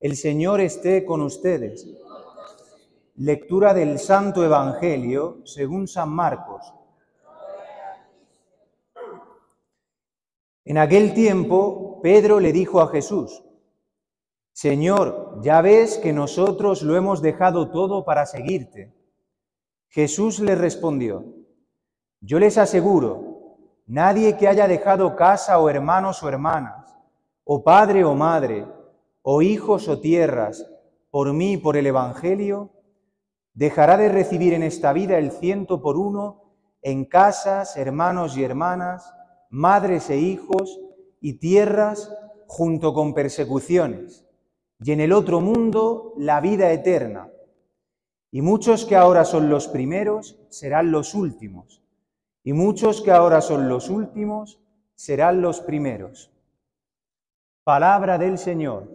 El Señor esté con ustedes. Lectura del Santo Evangelio según San Marcos. En aquel tiempo, Pedro le dijo a Jesús, Señor, ya ves que nosotros lo hemos dejado todo para seguirte. Jesús le respondió, Yo les aseguro, nadie que haya dejado casa o hermanos o hermanas, o padre o madre, o hijos o tierras, por mí, por el Evangelio, dejará de recibir en esta vida el ciento por uno en casas, hermanos y hermanas, madres e hijos y tierras junto con persecuciones, y en el otro mundo la vida eterna. Y muchos que ahora son los primeros serán los últimos, y muchos que ahora son los últimos serán los primeros. Palabra del Señor.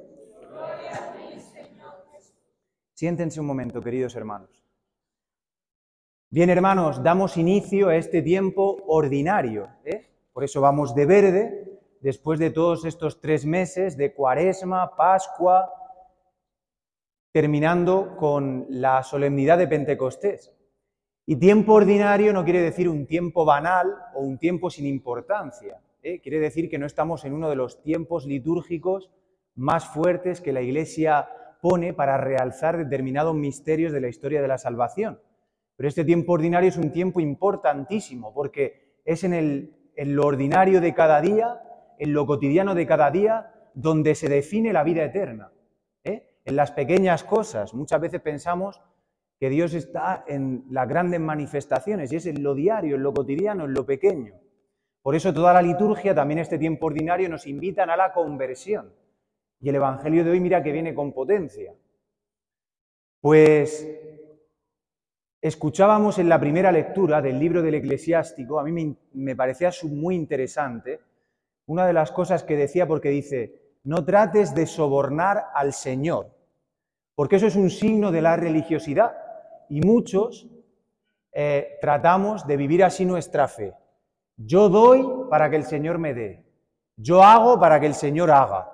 Siéntense un momento, queridos hermanos. Bien, hermanos, damos inicio a este tiempo ordinario. ¿eh? Por eso vamos de verde, después de todos estos tres meses de cuaresma, pascua, terminando con la solemnidad de Pentecostés. Y tiempo ordinario no quiere decir un tiempo banal o un tiempo sin importancia. ¿Eh? Quiere decir que no estamos en uno de los tiempos litúrgicos más fuertes que la Iglesia pone para realzar determinados misterios de la historia de la salvación. Pero este tiempo ordinario es un tiempo importantísimo porque es en, el, lo ordinario de cada día, en lo cotidiano de cada día, donde se define la vida eterna. ¿eh? En las pequeñas cosas. Muchas veces pensamos que Dios está en las grandes manifestaciones y es en lo diario, en lo cotidiano, en lo pequeño. Por eso toda la liturgia, también este tiempo ordinario, nos invitan a la conversión. Y el Evangelio de hoy mira que viene con potencia. Pues escuchábamos en la primera lectura del libro del eclesiástico, a mí me, parecía muy interesante, una de las cosas que decía porque dice, no trates de sobornar al Señor, porque eso es un signo de la religiosidad y muchos eh, tratamos de vivir así nuestra fe. Yo doy para que el Señor me dé, yo hago para que el Señor haga.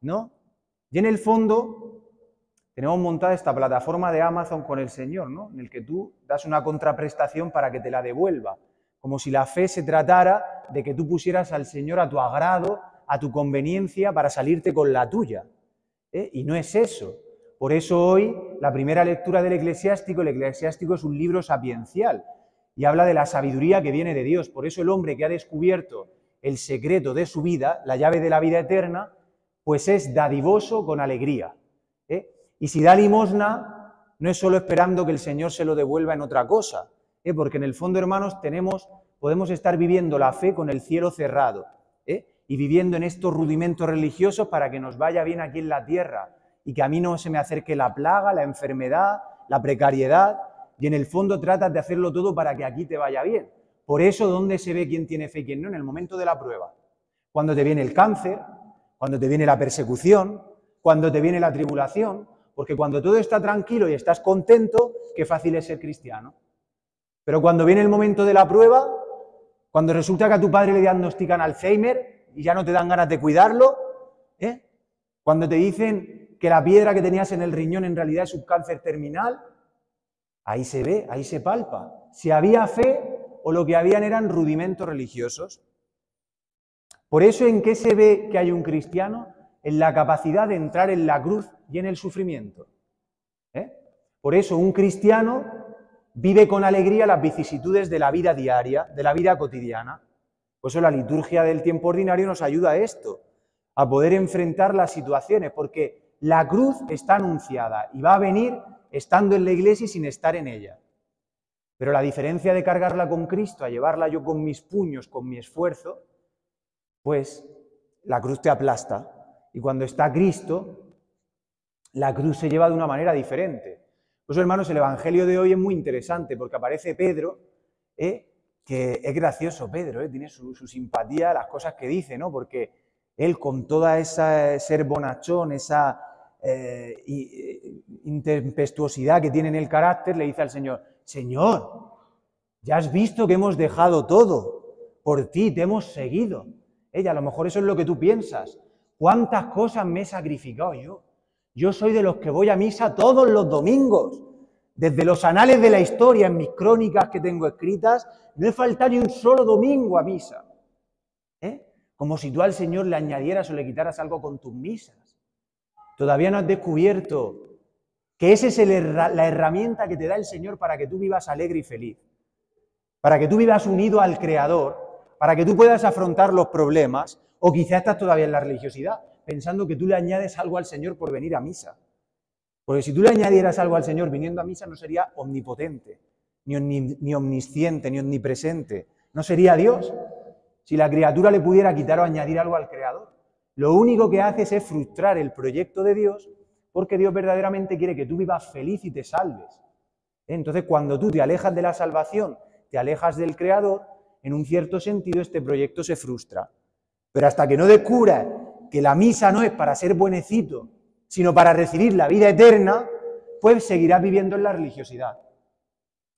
¿no? Y en el fondo tenemos montada esta plataforma de Amazon con el Señor, ¿no? En el que tú das una contraprestación para que te la devuelva, como si la fe se tratara de que tú pusieras al Señor a tu agrado, a tu conveniencia para salirte con la tuya. ¿eh? Y no es eso. Por eso hoy la primera lectura del eclesiástico, el eclesiástico es un libro sapiencial y habla de la sabiduría que viene de Dios. Por eso el hombre que ha descubierto el secreto de su vida, la llave de la vida eterna, pues es dadivoso con alegría. ¿eh? Y si da limosna, no es solo esperando que el Señor se lo devuelva en otra cosa, ¿eh? porque en el fondo, hermanos, tenemos, podemos estar viviendo la fe con el cielo cerrado ¿eh? y viviendo en estos rudimentos religiosos para que nos vaya bien aquí en la tierra y que a mí no se me acerque la plaga, la enfermedad, la precariedad, y en el fondo tratas de hacerlo todo para que aquí te vaya bien. Por eso, ¿dónde se ve quién tiene fe y quién no? En el momento de la prueba. Cuando te viene el cáncer, cuando te viene la persecución, cuando te viene la tribulación, porque cuando todo está tranquilo y estás contento, qué fácil es ser cristiano. Pero cuando viene el momento de la prueba, cuando resulta que a tu padre le diagnostican Alzheimer y ya no te dan ganas de cuidarlo, ¿eh? cuando te dicen que la piedra que tenías en el riñón en realidad es un cáncer terminal, ahí se ve, ahí se palpa. Si había fe o lo que habían eran rudimentos religiosos. Por eso, ¿en qué se ve que hay un cristiano? En la capacidad de entrar en la cruz y en el sufrimiento. ¿eh? Por eso, un cristiano vive con alegría las vicisitudes de la vida diaria, de la vida cotidiana. Por eso la liturgia del tiempo ordinario nos ayuda a esto, a poder enfrentar las situaciones, porque la cruz está anunciada y va a venir estando en la iglesia y sin estar en ella. Pero la diferencia de cargarla con Cristo a llevarla yo con mis puños, con mi esfuerzo, pues la cruz te aplasta. Y cuando está Cristo, la cruz se lleva de una manera diferente. Pues hermanos, el Evangelio de hoy es muy interesante porque aparece Pedro, ¿eh? que es gracioso Pedro, ¿eh? tiene su, simpatía, las cosas que dice, ¿no? Porque él con toda esa ser bonachón, esa eh, intempestuosidad que tiene en el carácter, le dice al Señor, Señor, ya has visto que hemos dejado todo, por ti te hemos seguido. Ella, a lo mejor eso es lo que tú piensas. ¿Cuántas cosas me he sacrificado yo? Yo soy de los que voy a misa todos los domingos. Desde los anales de la historia, en mis crónicas que tengo escritas, no he faltado ni un solo domingo a misa. ¿Eh? Como si tú al Señor le añadieras o le quitaras algo con tus misas. Todavía no has descubierto que esa es la herramienta que te da el Señor para que tú vivas alegre y feliz, para que tú vivas unido al Creador, para que tú puedas afrontar los problemas, o quizá estás todavía en la religiosidad, pensando que tú le añades algo al Señor por venir a misa. Porque si tú le añadieras algo al Señor viniendo a misa, no sería omnipotente, ni, ni omnisciente, ni omnipresente. No sería Dios. Si la criatura le pudiera quitar o añadir algo al Creador. Lo único que haces es frustrar el proyecto de Dios porque Dios verdaderamente quiere que tú vivas feliz y te salves. Entonces, cuando tú te alejas de la salvación, te alejas del Creador, en un cierto sentido este proyecto se frustra. Pero hasta que no descubras que la misa no es para ser buenecito, sino para recibir la vida eterna, pues seguirás viviendo en la religiosidad.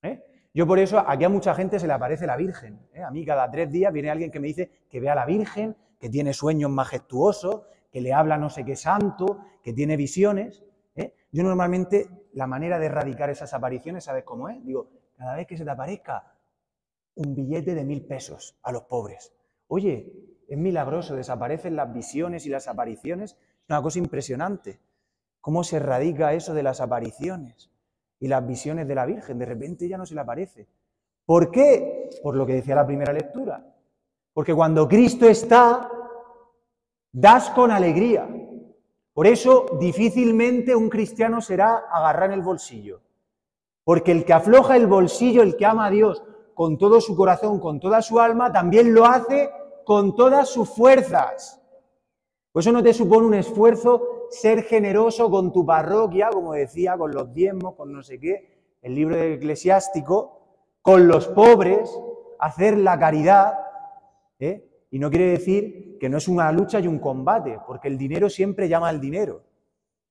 ¿Eh? Yo por eso aquí a mucha gente se le aparece la Virgen. ¿eh? A mí cada tres días viene alguien que me dice que ve a la Virgen, que tiene sueños majestuosos, que le habla no sé qué santo, que tiene visiones. ¿eh? Yo normalmente la manera de erradicar esas apariciones, ¿sabes cómo es? Digo, cada vez que se te aparezca un billete de mil pesos a los pobres. Oye, es milagroso, desaparecen las visiones y las apariciones. Es una cosa impresionante. ¿Cómo se erradica eso de las apariciones y las visiones de la Virgen? De repente ya no se le aparece. ¿Por qué? Por lo que decía la primera lectura. Porque cuando Cristo está, das con alegría. Por eso difícilmente un cristiano será agarrar en el bolsillo. Porque el que afloja el bolsillo, el que ama a Dios con todo su corazón, con toda su alma, también lo hace con todas sus fuerzas. Por eso no te supone un esfuerzo ser generoso con tu parroquia, como decía, con los diezmos, con no sé qué, el libro del eclesiástico, con los pobres, hacer la caridad. ¿eh? Y no quiere decir que no es una lucha y un combate, porque el dinero siempre llama al dinero.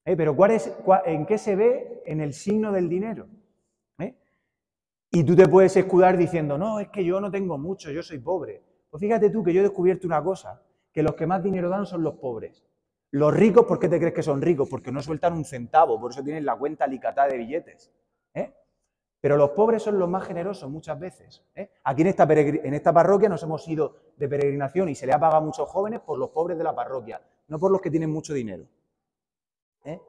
¿eh? Pero ¿cuál es, ¿en qué se ve? En el signo del dinero. ¿eh? Y tú te puedes escudar diciendo, no, es que yo no tengo mucho, yo soy pobre. Pues fíjate tú que yo he descubierto una cosa, que los que más dinero dan son los pobres. Los ricos, ¿por qué te crees que son ricos? Porque no sueltan un centavo, por eso tienen la cuenta alicatada de billetes. Pero los pobres son los más generosos muchas veces. ¿eh? Aquí en esta, en esta parroquia nos hemos ido de peregrinación y se le ha pagado a muchos jóvenes por los pobres de la parroquia, no por los que tienen mucho dinero. ¿eh?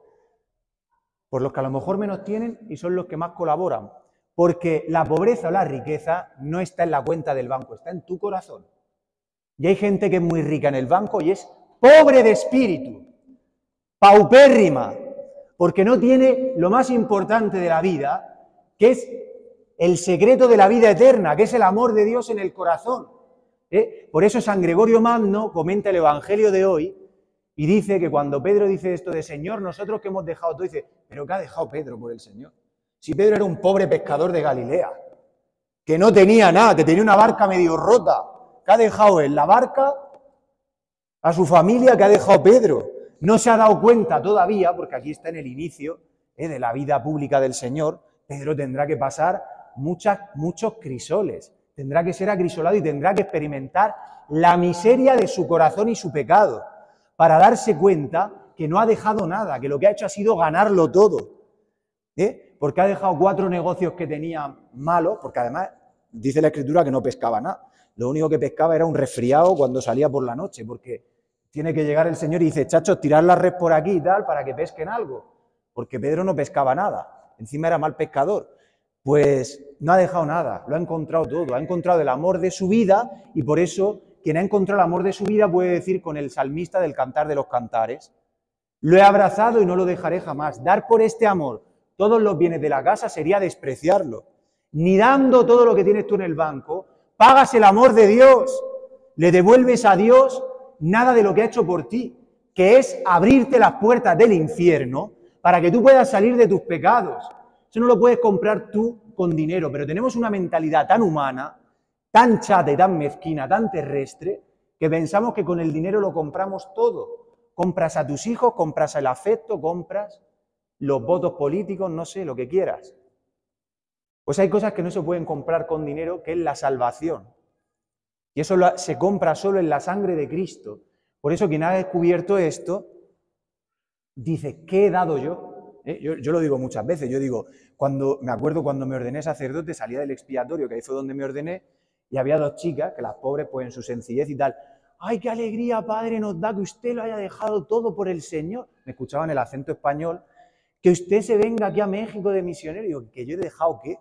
Por los que a lo mejor menos tienen y son los que más colaboran. Porque la pobreza o la riqueza no está en la cuenta del banco, está en tu corazón. Y hay gente que es muy rica en el banco y es pobre de espíritu, paupérrima, porque no tiene lo más importante de la vida, que es el secreto de la vida eterna, que es el amor de Dios en el corazón. ¿eh? Por eso San Gregorio Magno comenta el Evangelio de hoy y dice que cuando Pedro dice esto de Señor, nosotros que hemos dejado todo, dice, pero ¿qué ha dejado Pedro por el Señor? Si Pedro era un pobre pescador de Galilea, que no tenía nada, que tenía una barca medio rota, que ha dejado en la barca a su familia que ha dejado Pedro. No se ha dado cuenta todavía, porque aquí está en el inicio eh, de la vida pública del Señor, Pedro tendrá que pasar muchos crisoles, tendrá que ser acrisolado y tendrá que experimentar la miseria de su corazón y su pecado, para darse cuenta que no ha dejado nada, que lo que ha hecho ha sido ganarlo todo. ¿eh? Porque ha dejado cuatro negocios que tenía malos, porque además dice la escritura que no pescaba nada. Lo único que pescaba era un resfriado cuando salía por la noche, porque tiene que llegar el Señor y dice, chachos, tirar la red por aquí y tal para que pesquen algo. Porque Pedro no pescaba nada, encima era mal pescador. Pues no ha dejado nada, lo ha encontrado todo, ha encontrado el amor de su vida y por eso quien ha encontrado el amor de su vida puede decir con el salmista del cantar de los cantares, lo he abrazado y no lo dejaré jamás. Dar por este amor todos los bienes de la casa sería despreciarlo. Ni dando todo lo que tienes tú en el banco, pagas el amor de Dios, le devuelves a Dios nada de lo que ha hecho por ti, que es abrirte las puertas del infierno para que tú puedas salir de tus pecados. Eso no lo puedes comprar tú con dinero, pero tenemos una mentalidad tan humana, tan chata y tan mezquina, tan terrestre, que pensamos que con el dinero lo compramos todo. Compras a tus hijos, compras el afecto, compras los votos políticos, no sé, lo que quieras. Pues hay cosas que no se pueden comprar con dinero, que es la salvación. Y eso se compra solo en la sangre de Cristo. Por eso quien ha descubierto esto dice, ¿qué he dado yo? ¿Eh? yo? Yo lo digo muchas veces, yo digo, cuando me acuerdo cuando me ordené sacerdote, salía del expiatorio, que ahí fue donde me ordené, y había dos chicas, que las pobres, pues en su sencillez y tal, ¡ay, qué alegría, Padre, nos da que usted lo haya dejado todo por el Señor! Me escuchaban el acento español, que usted se venga aquí a México de misionero, y digo, ¿que yo he dejado qué?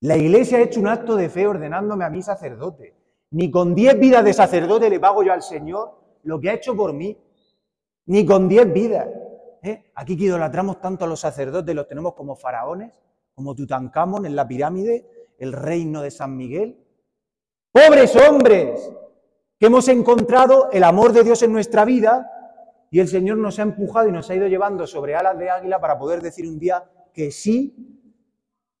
La iglesia ha hecho un acto de fe ordenándome a mí sacerdote. Ni con diez vidas de sacerdote le pago yo al Señor lo que ha hecho por mí. Ni con diez vidas. ¿eh? Aquí que idolatramos tanto a los sacerdotes, los tenemos como faraones, como Tutankamón en la pirámide, el reino de San Miguel. Pobres hombres que hemos encontrado el amor de Dios en nuestra vida y el Señor nos ha empujado y nos ha ido llevando sobre alas de águila para poder decir un día que sí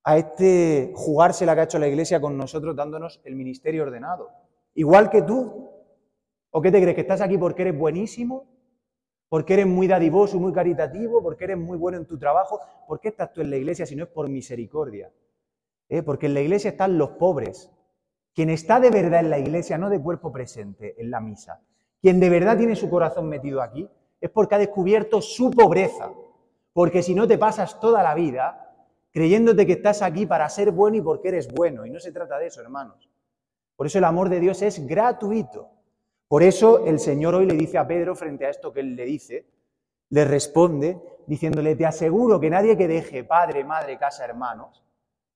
a este jugarse la que ha hecho la Iglesia con nosotros dándonos el ministerio ordenado. Igual que tú. ¿O qué te crees? ¿Que estás aquí porque eres buenísimo? ¿Porque eres muy dadivoso, muy caritativo? ¿Porque eres muy bueno en tu trabajo? ¿Por qué estás tú en la Iglesia si no es por misericordia? ¿Eh? Porque en la Iglesia están los pobres. Quien está de verdad en la Iglesia, no de cuerpo presente en la misa, quien de verdad tiene su corazón metido aquí, es porque ha descubierto su pobreza. Porque si no te pasas toda la vida creyéndote que estás aquí para ser bueno y porque eres bueno. Y no se trata de eso, hermanos. Por eso el amor de Dios es gratuito. Por eso el Señor hoy le dice a Pedro, frente a esto que él le dice, le responde diciéndole, te aseguro que nadie que deje padre, madre, casa, hermanos,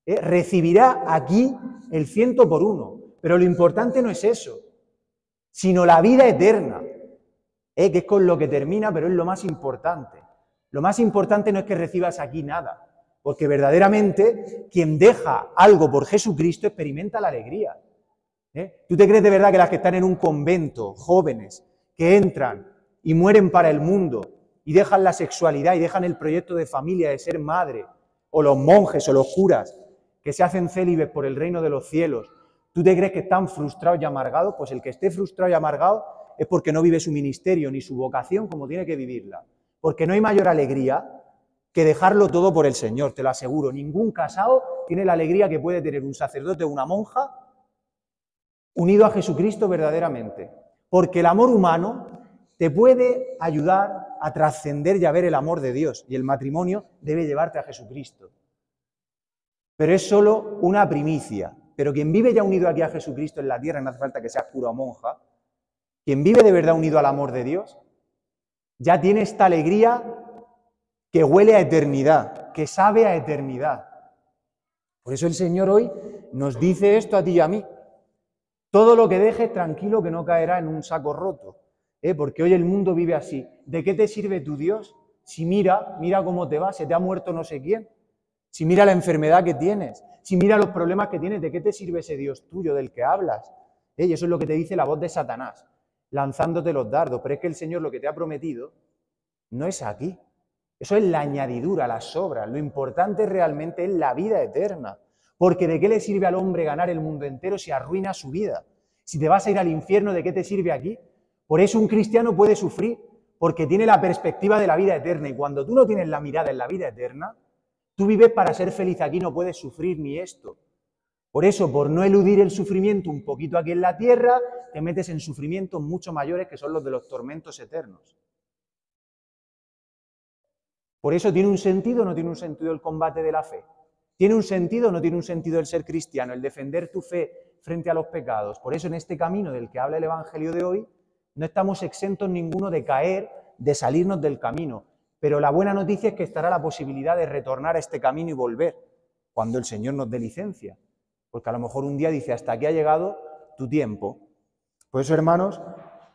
eh, recibirá aquí el ciento por uno. Pero lo importante no es eso, sino la vida eterna, eh, que es con lo que termina, pero es lo más importante. Lo más importante no es que recibas aquí nada, porque verdaderamente quien deja algo por Jesucristo experimenta la alegría. ¿Eh? ¿Tú te crees de verdad que las que están en un convento, jóvenes, que entran y mueren para el mundo y dejan la sexualidad y dejan el proyecto de familia, de ser madre, o los monjes o los curas, que se hacen célibes por el reino de los cielos, ¿tú te crees que están frustrados y amargados? Pues el que esté frustrado y amargado es porque no vive su ministerio ni su vocación como tiene que vivirla. Porque no hay mayor alegría que dejarlo todo por el Señor, te lo aseguro. Ningún casado tiene la alegría que puede tener un sacerdote o una monja unido a Jesucristo verdaderamente. Porque el amor humano te puede ayudar a trascender y a ver el amor de Dios. Y el matrimonio debe llevarte a Jesucristo. Pero es solo una primicia. Pero quien vive ya unido aquí a Jesucristo en la tierra, no hace falta que seas cura o monja, quien vive de verdad unido al amor de Dios, ya tiene esta alegría que huele a eternidad, que sabe a eternidad. Por eso el Señor hoy nos dice esto a ti y a mí. Todo lo que dejes tranquilo que no caerá en un saco roto, ¿eh? porque hoy el mundo vive así. ¿De qué te sirve tu Dios? Si mira, mira cómo te va, se te ha muerto no sé quién. Si mira la enfermedad que tienes, si mira los problemas que tienes, ¿de qué te sirve ese Dios tuyo del que hablas? ¿Eh? Y eso es lo que te dice la voz de Satanás, lanzándote los dardos. Pero es que el Señor lo que te ha prometido no es aquí. Eso es la añadidura, las sobras. Lo importante realmente es la vida eterna. Porque ¿de qué le sirve al hombre ganar el mundo entero si arruina su vida? Si te vas a ir al infierno, ¿de qué te sirve aquí? Por eso un cristiano puede sufrir, porque tiene la perspectiva de la vida eterna. Y cuando tú no tienes la mirada en la vida eterna, tú vives para ser feliz aquí, no puedes sufrir ni esto. Por eso, por no eludir el sufrimiento un poquito aquí en la tierra, te metes en sufrimientos mucho mayores que son los de los tormentos eternos. Por eso tiene un sentido o no tiene un sentido el combate de la fe. ¿Tiene un sentido o no tiene un sentido el ser cristiano, el defender tu fe frente a los pecados? Por eso en este camino del que habla el Evangelio de hoy, no estamos exentos ninguno de caer, de salirnos del camino. Pero la buena noticia es que estará la posibilidad de retornar a este camino y volver, cuando el Señor nos dé licencia. Porque a lo mejor un día dice, hasta aquí ha llegado tu tiempo. Por eso, hermanos,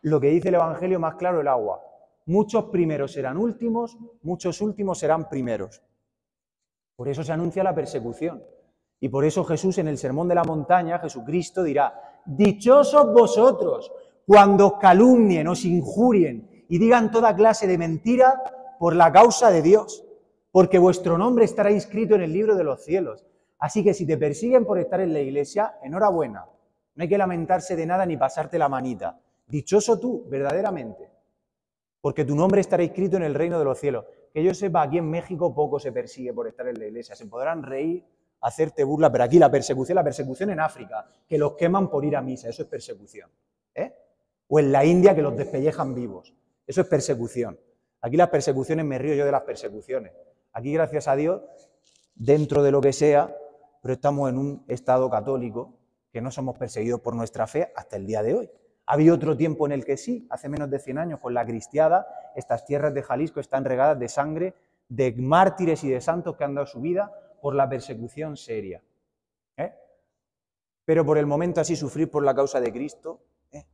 lo que dice el Evangelio más claro el agua. Muchos primeros serán últimos, muchos últimos serán primeros. Por eso se anuncia la persecución. Y por eso Jesús en el Sermón de la Montaña, Jesucristo dirá, dichosos vosotros cuando os calumnien, os injurien y digan toda clase de mentira por la causa de Dios, porque vuestro nombre estará inscrito en el libro de los cielos. Así que si te persiguen por estar en la iglesia, enhorabuena. No hay que lamentarse de nada ni pasarte la manita. Dichoso tú, verdaderamente porque tu nombre estará escrito en el reino de los cielos. Que yo sepa, aquí en México poco se persigue por estar en la iglesia. Se podrán reír, hacerte burla, pero aquí la persecución, la persecución en África, que los queman por ir a misa, eso es persecución. ¿eh? O en la India que los despellejan vivos. Eso es persecución. Aquí las persecuciones, me río yo de las persecuciones. Aquí, gracias a Dios, dentro de lo que sea, pero estamos en un Estado católico que no somos perseguidos por nuestra fe hasta el día de hoy. Había otro tiempo en el que sí, hace menos de 100 años, con la cristiada, estas tierras de Jalisco están regadas de sangre de mártires y de santos que han dado su vida por la persecución seria. ¿eh? Pero por el momento así sufrir por la causa de Cristo, ¿eh?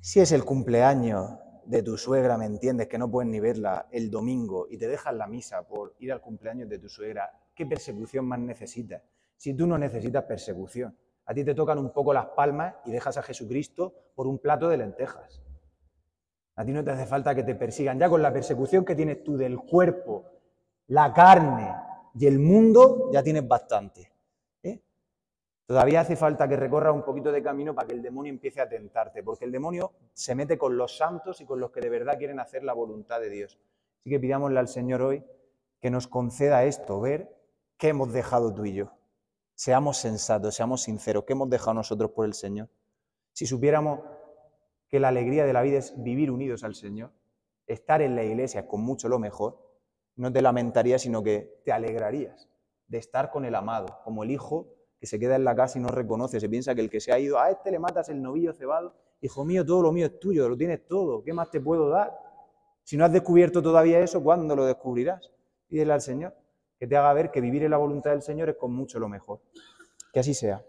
si es el cumpleaños de tu suegra, ¿me entiendes? Que no puedes ni verla el domingo y te dejas la misa por ir al cumpleaños de tu suegra, ¿qué persecución más necesitas? Si tú no necesitas persecución. A ti te tocan un poco las palmas y dejas a Jesucristo por un plato de lentejas. A ti no te hace falta que te persigan. Ya con la persecución que tienes tú del cuerpo, la carne y el mundo, ya tienes bastante. ¿eh? Todavía hace falta que recorras un poquito de camino para que el demonio empiece a tentarte, porque el demonio se mete con los santos y con los que de verdad quieren hacer la voluntad de Dios. Así que pidámosle al Señor hoy que nos conceda esto, ver qué hemos dejado tú y yo. Seamos sensatos, seamos sinceros. ¿Qué hemos dejado nosotros por el Señor? Si supiéramos que la alegría de la vida es vivir unidos al Señor, estar en la iglesia con mucho lo mejor, no te lamentarías, sino que te alegrarías de estar con el amado, como el hijo que se queda en la casa y no reconoce, se piensa que el que se ha ido, a este le matas el novillo cebado, hijo mío, todo lo mío es tuyo, lo tienes todo, ¿qué más te puedo dar? Si no has descubierto todavía eso, ¿cuándo lo descubrirás? Pídele al Señor que te haga ver que vivir en la voluntad del Señor es con mucho lo mejor. Que así sea.